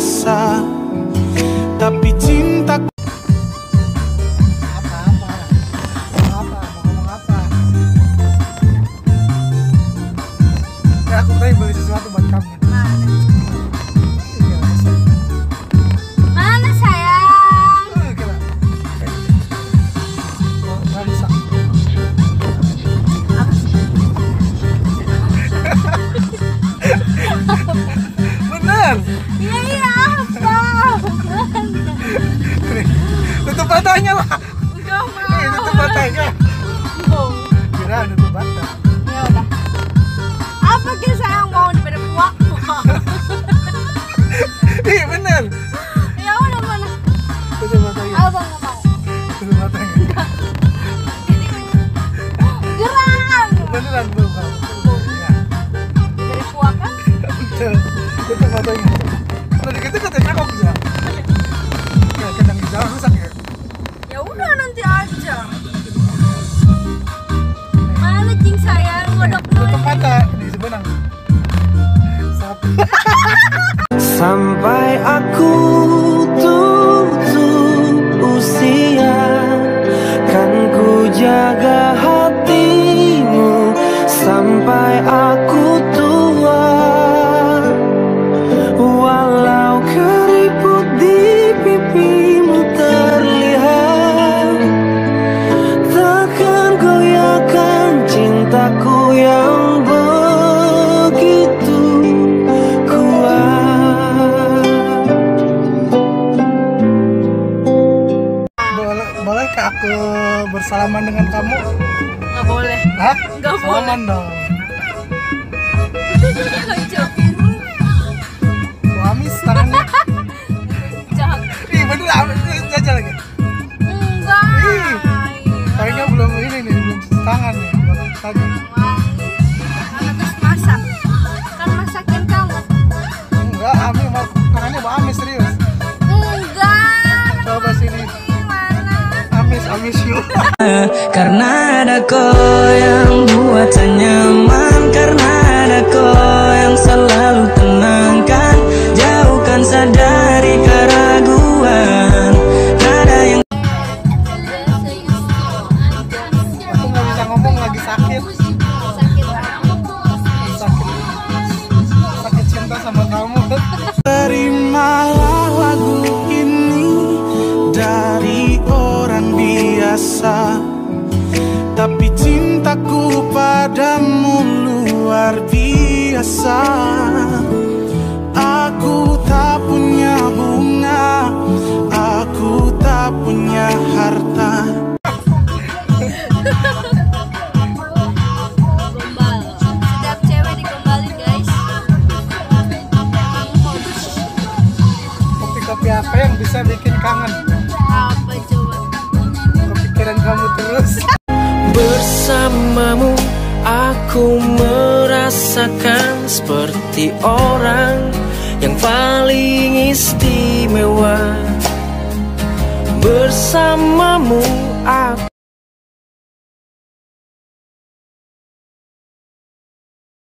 biasa Tapi cinta eh, Aku tadi beli sesuatu buat kamu. Kan? Oh, Kira ada tuh bata. ya udah. Apa kisah yang mau diberi puak? Ih bener. ya udah mana? Tutup matanya. Abang nggak mau. Tutup matanya. Geram. Beneran belum kamu? Iya. Diberi puak kan? Betul. Tutup matanya. Kalau dikit kata cakep ya. Ya kadang jalan rusak ya. Udah nanti aja. Mana cing sayang ngodok Tutup mata di sebenang. Satu. Sampai aku aku bersalaman dengan kamu? Nggak boleh. Hah? Nggak Salaman dong. Bu Amis tangannya. Jahat. Ih bener Amis jajal lagi. Enggak. Ih. Kayaknya belum ini nih, belum cuci tangan nih. Tadi. Wangi. Amis, Amis yuk. Karena ada kau yang buat nyaman Karena ada kau yang selalu tenangkan Jauhkan saya dari keraguan Nada yang Aku nggak bisa ngomong lagi. Sakit. Tapi cintaku padamu luar biasa Aku tak punya bunga Aku tak punya harta. Kopi-kopi apa yang bisa bikin kangen? Apa coba? Kepikiran kamu terus. Bersamamu aku merasakan seperti orang yang paling istimewa. Bersamamu aku